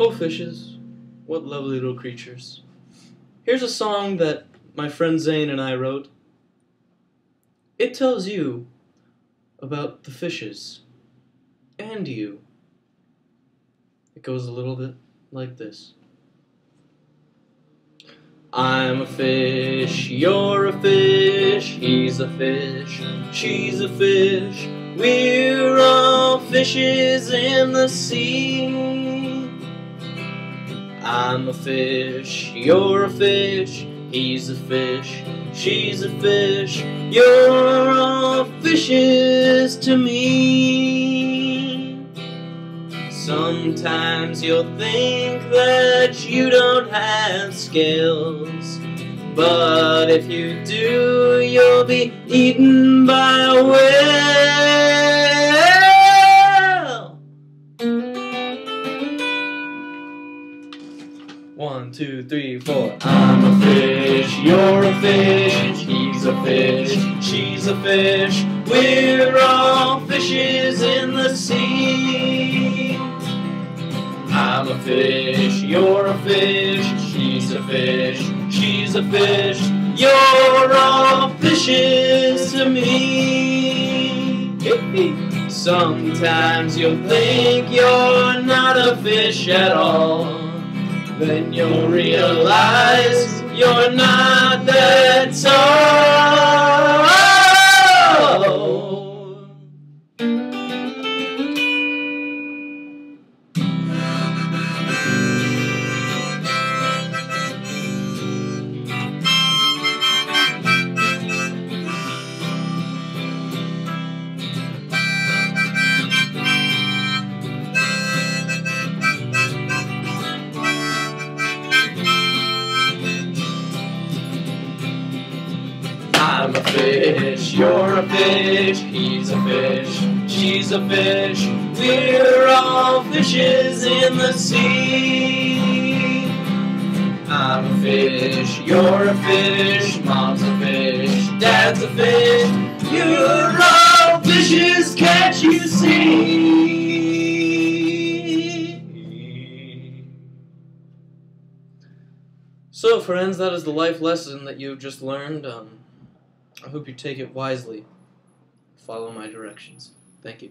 Oh, fishes, what lovely little creatures. Here's a song that my friend Zane and I wrote. It tells you about the fishes and you. It goes a little bit like this. I'm a fish, you're a fish, he's a fish, she's a fish. We're all fishes in the sea. I'm a fish, you're a fish, he's a fish, she's a fish. You're all fishes to me. Sometimes you'll think that you don't have scales. But if you do, you'll be eaten by a whale. One, two, three, four. I'm a fish, you're a fish, he's a fish, she's a fish. We're all fishes in the sea. I'm a fish, you're a fish, she's a fish, she's a fish. You're all fishes to me. Sometimes you'll think you're not a fish at all. Then you'll realize you're not that I'm a fish, you're a fish, he's a fish, she's a fish. We're all fishes in the sea. I'm a fish, you're a fish, mom's a fish, dad's a fish. You're all fishes, can't you see? So, friends, that is the life lesson that you've just learned. Um, I hope you take it wisely. Follow my directions. Thank you.